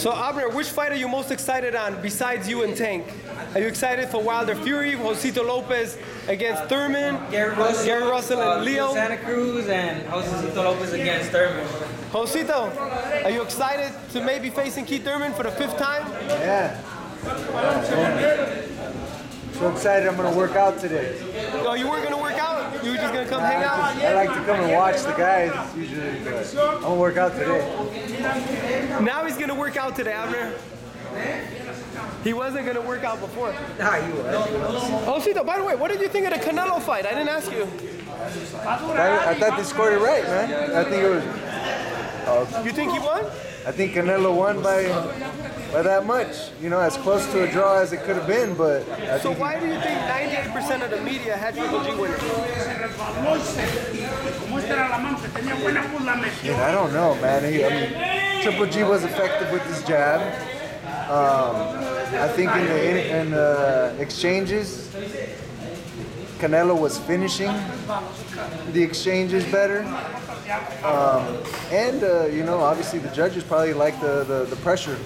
So Abner, which fight are you most excited on besides you and Tank? Are you excited for Wilder Fury, Josito Lopez against Thurman, Gary Russell, Gary Russell and uh, Leo? Santa Cruz, and Josesito Lopez against Thurman. Josito, are you excited to maybe facing Keith Thurman for the fifth time? Yeah. So excited I'm gonna work out today. Oh, you weren't gonna work out. You were just gonna come hang out. I like to come and watch the guys usually, but I'm gonna work out today. Now he's gonna work out today, Abner. He wasn't gonna work out before. Nah, you was. Josito, oh, by the way, what did you think of the Canelo fight? I didn't ask you. I, I thought they scored it right, man. I think it was. You think he won? I think Canelo won by by that much. You know, as close to a draw as it could have been, but I So he- why do you think 98% of the media had Triple G winning? Como esta era la mano que tenía buena, pues la metió. I don't know, man. He, I mean, Triple G was effective with his jab. Um, I think in the in, in the exchanges, Canelo was finishing the exchanges better. Um, and uh, you know, obviously the judges probably like the, the, the pressure.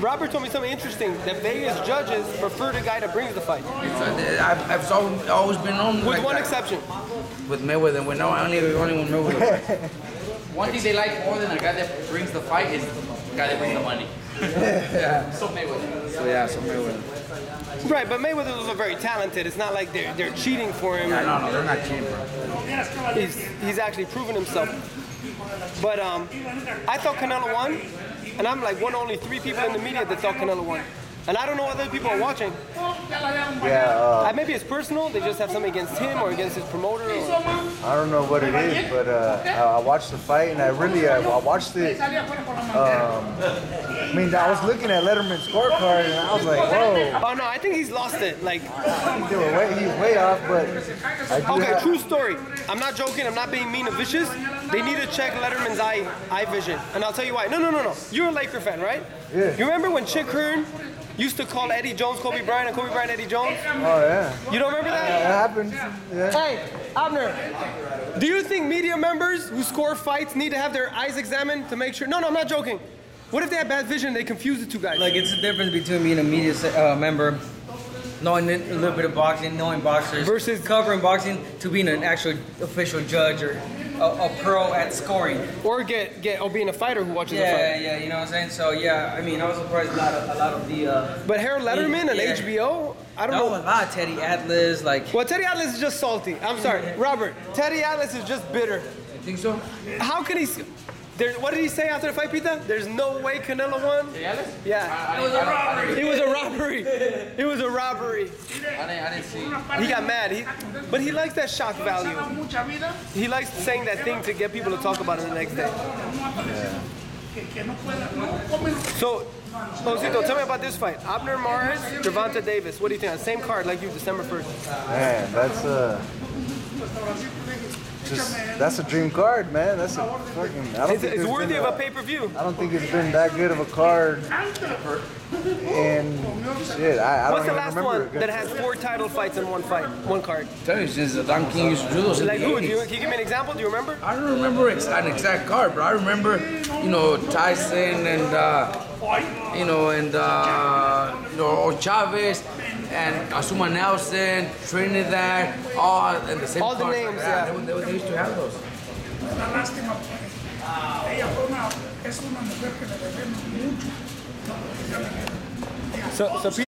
Robert told me something interesting that Vegas judges prefer the guy that brings the fight, I've, I've always, always been on with like one that. exception. with Mayweather. When no, I only only when Mayweather. One thing they like more than a guy that brings the fight is the guy that brings the money. So Mayweather. so yeah, so Mayweather. Right, but Mayweather was very talented. It's not like they're, they're cheating for him. No, no, they're not cheating. bro. He's, he's actually proven himself. But um, I thought Canelo won, and I'm like one of only three people in the media that thought Canelo won. And I don't know what other people are watching. Yeah, uh, Uh, maybe it's personal. They just have something against him or against his promoter. Or, I don't know what it is, but uh, I, I watched the fight and I really I, I watched it. Um, I mean, I was looking at Lederman's scorecard and I was like, whoa, oh no, I think he's lost it. Like, were way, he's way off, but okay, have- true story. I'm not joking. I'm not being mean or vicious. They need to check Lederman's eye eye vision, and I'll tell you why. No, no, no, no. You're a Laker fan, right? Yeah. You remember when Chick Hearn used to call Eddie Jones Kobe Bryant and Kobe Bryant Eddie Jones? Oh yeah, You don't remember that that? happened. Yeah. Hey, Abner, do you think media members who score fights need to have their eyes examined to make sure? No, no, I'm not joking. What if they have bad vision and they confuse the two guys? Like it's the difference between being a media se- uh, member, knowing a little bit of boxing, knowing boxers, Versus- covering boxing, to being an actual official judge or a, a pro at scoring. or get get or being a fighter who watches Yeah, the fight. yeah, yeah, you know what I'm saying. So yeah, I mean, I was surprised a lot of a lot of the. Uh, But Harold Lederman and Yeah. HBO, I don't no, know. a lot of Teddy Atlas, like Well, Teddy Atlas is just salty. I'm sorry, Robert. Teddy Atlas is just bitter. You think so? How can he? s- There, what did he say after the fight, Pita? There's no way Canelo won. Yeah, It was a robbery. it was a robbery. It was a robbery. I didn't, I didn't see. He got mad. He, but he likes that shock value. He likes saying that thing to get people to talk about it the next day. que, que no pueda, no comen. So, Josito, tell me about this fight. Abner Mares, Gervonta Davis. What do you think? Same card like you, December 1st. Man, that's a just that's a dream card, man. That's a fucking. I don't It's, think it's worthy of a a- pay-per-view. I don't think it's been that good of a card. And shit, I, I don't What's the last remember. one that has four title fights in one fight, one card? tell you since Don King used to do those in Like the who? Do you, can you give me an example? Do you remember? I don't remember ex- an exact card, but I remember, you know, Tyson and uh, you know, and uh, you know, Chavez and Azumah Nelson, Trinidad, all in the same All the card. names, yeah. They, they, they used to have those. Una lástima. Ella fue una, es una mujer que le debemos mucho. So, so